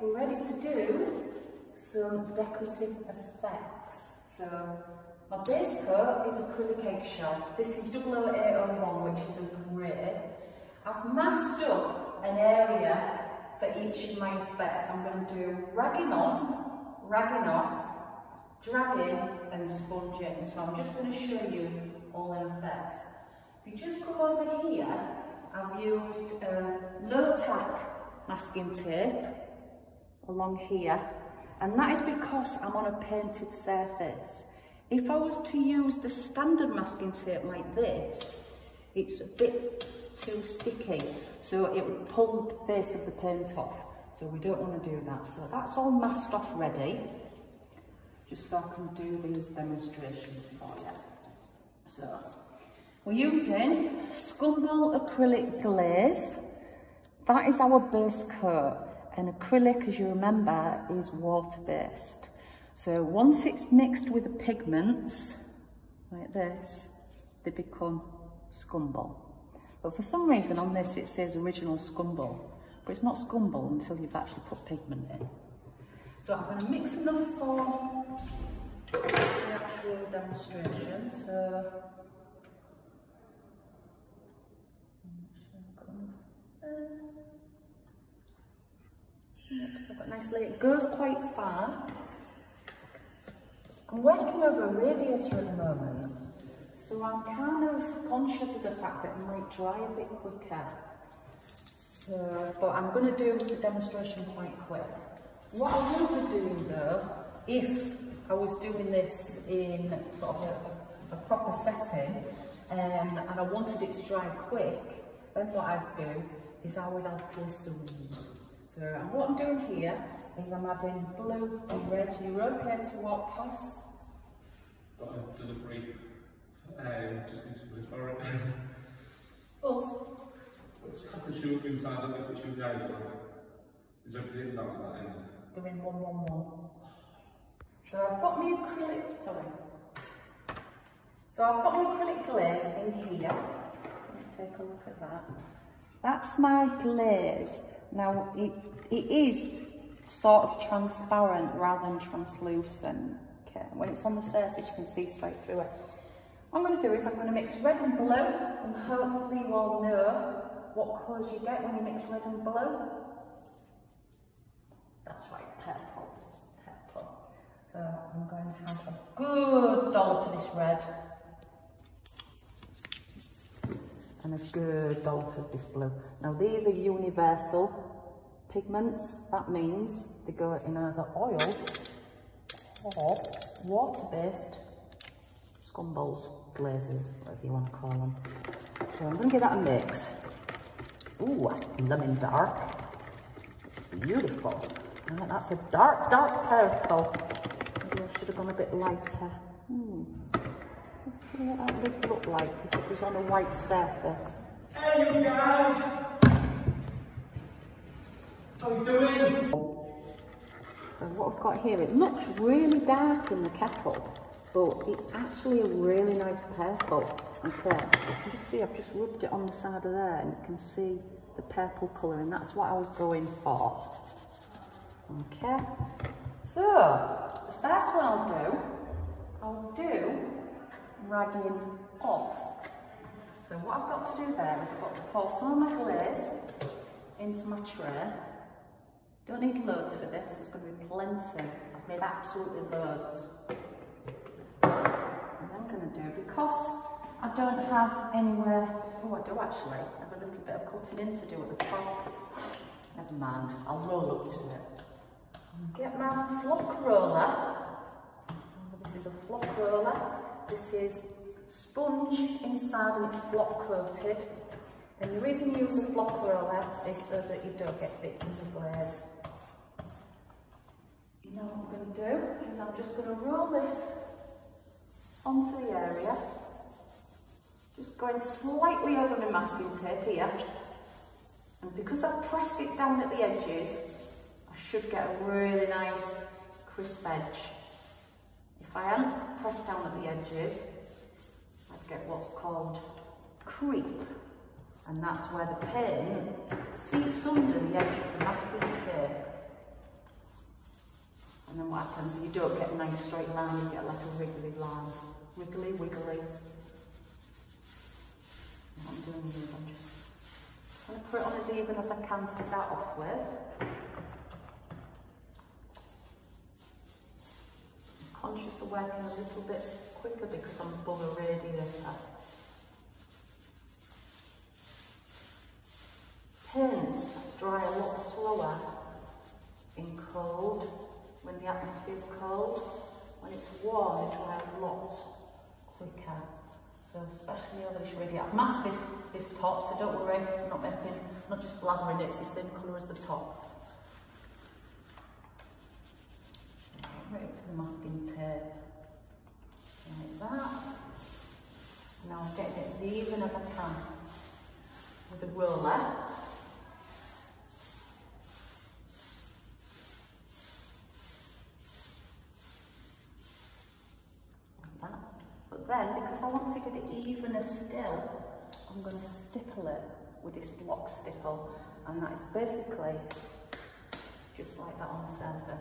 we're ready to do some decorative effects. So my base coat is acrylic eggshell. This is 00801, which is a grey. I've masked up an area for each of my effects. I'm going to do ragging on, ragging off, dragging and sponging. So I'm just going to show you all the effects. If you just come over here, I've used uh, low tack masking tape along here and that is because I'm on a painted surface. If I was to use the standard masking tape like this, it's a bit too sticky, so it would pull the face of the paint off. So we don't want to do that. So that's all masked off ready, just so I can do these demonstrations for you. So we're using Scumble Acrylic Glaze. That is our base coat. And acrylic, as you remember, is water-based. So once it's mixed with the pigments, like this, they become scumble. But for some reason on this it says original scumble, but it's not scumble until you've actually put pigment in. So I'm going to mix enough for the actual demonstration. So nicely, it goes quite far. I'm working over a radiator at the moment, so I'm kind of conscious of the fact that it might dry a bit quicker. So, but I'm going to do the demonstration quite quick. What I will be doing though, if I was doing this in sort of a, a proper setting, um, and I wanted it to dry quick, then what I'd do is I would add glycerine. So what I'm doing here is I'm adding blue and red. You're okay to walk past? Got a delivery. Um, just need something for it. Us? It's chocolate sugar inside, I don't know if it's you guys or is everything down at that end? They're in 111. So I've got my acrylic, sorry. So I've got my acrylic glaze in here. Let me take a look at that. That's my glaze. Now, it, it is sort of transparent rather than translucent. Okay, when it's on the surface, you can see straight through it. What I'm going to do is I'm going to mix red and blue, and hopefully you all know what colours you get when you mix red and blue. That's right, purple. Purple. So I'm going to have a good dollop of this red. And a good dollop of this blue. Now these are universal pigments. That means they go in either oil or water-based scumbles, glazes, whatever you want to call them. So I'm going to give that a mix. Ooh, lemon dark. Beautiful. That's a dark, dark purple. Maybe I should have gone a bit lighter. Let's see what that would look like if it was on a white surface. Hey you guys! How you doing? So what I've got here, it looks really dark in the kettle, but it's actually a really nice purple. Okay, you can just see I've just rubbed it on the side of there and you can see the purple colour and that's what I was going for. Okay, so the first one I'll do, I'll do ragging off. So what I've got to do there is I've got to pour some of my glaze into my tray. Don't need loads for this, there's going to be plenty. I've made absolutely loads. And I'm going to do, because I don't have anywhere, oh I do actually, I have a little bit of cutting in to do at the top. Never mind, I'll roll up to it. Get my flock roller. Oh, this is a flock roller. This is sponge inside and it's flock coated. And the reason you use a flock roller is so that you don't get bits of the glaze. You know what I'm going to do? Is I'm just going to roll this onto the area. Just going slightly over my masking tape here. And because I've pressed it down at the edges, I should get a really nice crisp edge. If I hadn't pressed down at the edges, I'd get what's called creep. And that's where the paint seeps under the edge of the masking tape. And then what happens, you don't get a nice straight line, you get like a wiggly line. Wiggly, wiggly. What I'm doing here, I'm just going to put it on as even as I can to start off with. Conscious of working a little bit quicker because I'm above a radiator. Pins dry a lot slower in cold, when the atmosphere is cold. When it's warm, they dry a lot quicker. So especially over this radiator. I've masked this, this top, so don't worry, I'm not making, I'm not just blathering it, it's the same colour as the top. Right to the masking tape. Like that. Now I'm getting it as even as I can with the roller. then, because I want to get it evener still, I'm going to stipple it with this block stipple. And that is basically just like that on the surface.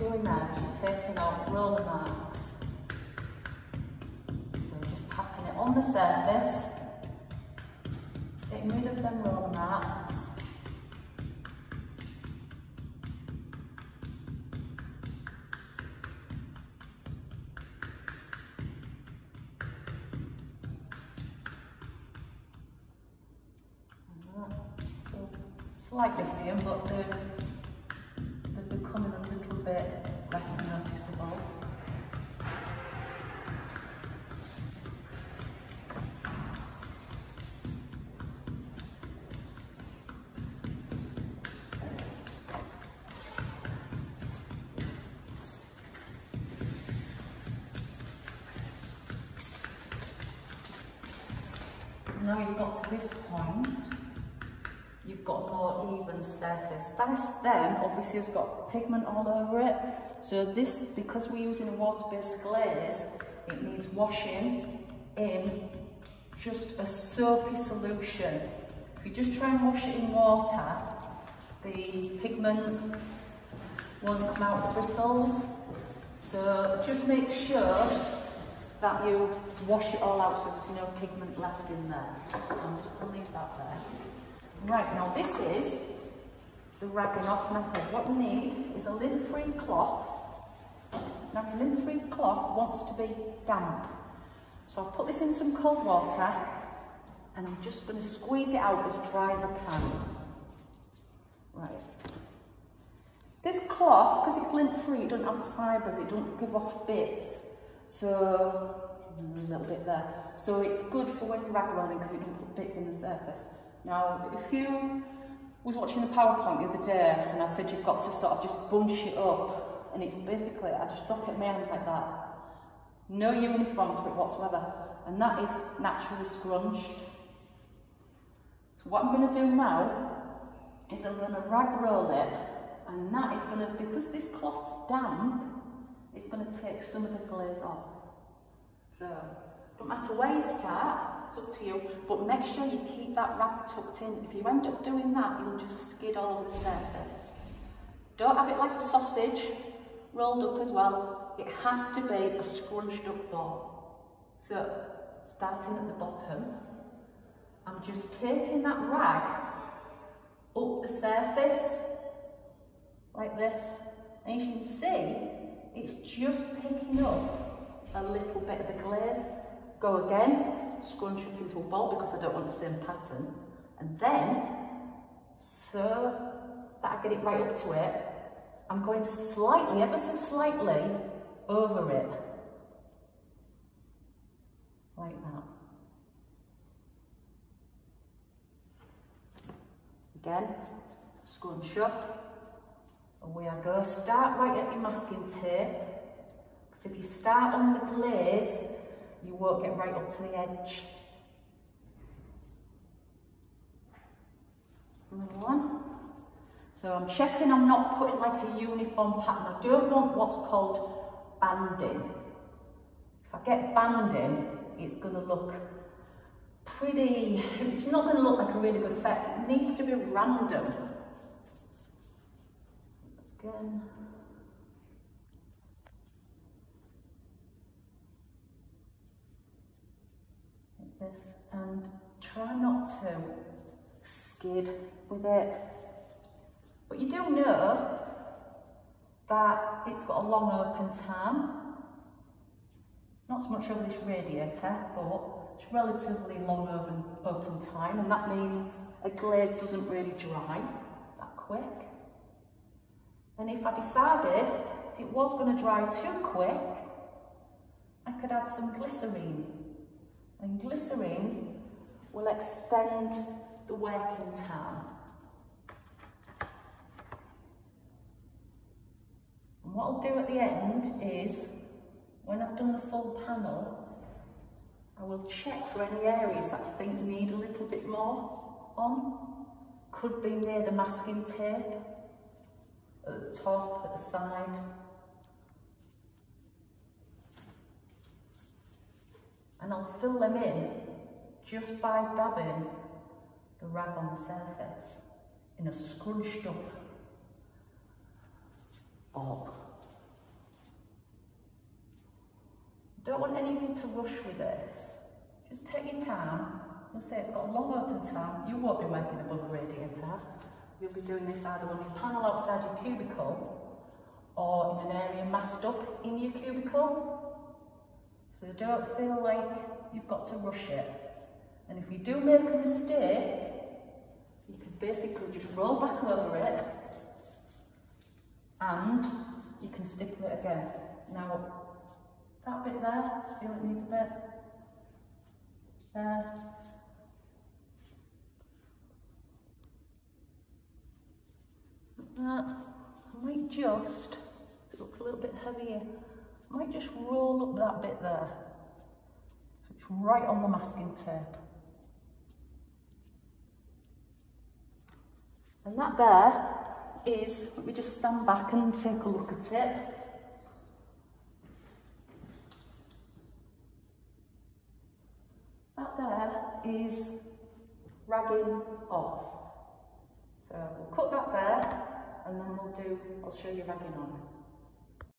You're taking out roller marks. So we're just tapping it on the surface, getting rid of them roller marks. slightly same, but they're, less noticeable. Now you've got to this point, you've got a more even surface. This then obviously has got pigment all over it. So this, because we're using a water-based glaze, it needs washing in just a soapy solution. If you just try and wash it in water, the pigment won't come out the bristles. So just make sure that you wash it all out so there's no pigment left in there. So I'm just going to leave that there. Right, now this is the ragging off method. What you need is a lint-free cloth. Now your lint-free cloth wants to be damp. So I've put this in some cold water and I'm just going to squeeze it out as dry as I can. Right. This cloth, because it's lint-free, it doesn't have fibres, it don't give off bits. So, a little bit there. So it's good for when you rag rolling because it doesn't put bits in the surface. Now, if you was watching the PowerPoint the other day and I said you've got to sort of just bunch it up and it's basically, I just drop it in my hand like that. No uniform to it whatsoever. And that is naturally scrunched. So what I'm going to do now is I'm going to rag roll it and that is going to, because this cloth's damp, it's going to take some of the glaze off. So, don't matter where you start, it's up to you, but make sure you keep that rag tucked in. If you end up doing that, you'll just skid all over the surface. Don't have it like a sausage, rolled up as well. It has to be a scrunched up ball. So, starting at the bottom, I'm just taking that rag up the surface, like this. And you can see, it's just picking up a little bit of the glaze. Go again, scrunch up into a ball because I don't want the same pattern. And then, so that I get it right up to it, I'm going slightly, ever so slightly, over it. Like that. Again, scrunch up, away I go. Start right at your masking tape, because if you start on the glaze, you won't get right up to the edge. Another one. So I'm checking I'm not putting like a uniform pattern. I don't want what's called banding. If I get banding, it's going to look pretty, it's not going to look like a really good effect. It needs to be random. again. This, and try not to skid with it. But you do know that it's got a long open time. Not so much over this radiator, but it's relatively long open, open time, and that means a glaze doesn't really dry that quick. And if I decided it was going to dry too quick, I could add some glycerine. And glycerine will extend the working time. And what I'll do at the end is, when I've done the full panel, I will check for any areas that I think need a little bit more on. Could be near the masking tape, at the top, at the side. And I'll fill them in just by dabbing the rag on the surface in a scrunched up ball. Don't want any of you to rush with this. Just take your time. You'll say it's got a long open time. You won't be working above a radiator. You'll be doing this either on your panel outside your cubicle or in an area masked up in your cubicle. So don't feel like you've got to rush it. And if you do make a mistake, you can basically just roll back over it and you can stick it again. Now, that bit there, I feel it needs a bit there. That. I might just, it looks a little bit heavier, I might just roll up that bit there. So it's right on the masking tape. And that there is, let me just stand back and take a look at it. That there is ragging off. So we'll cut that there and then we'll do, I'll show you ragging on.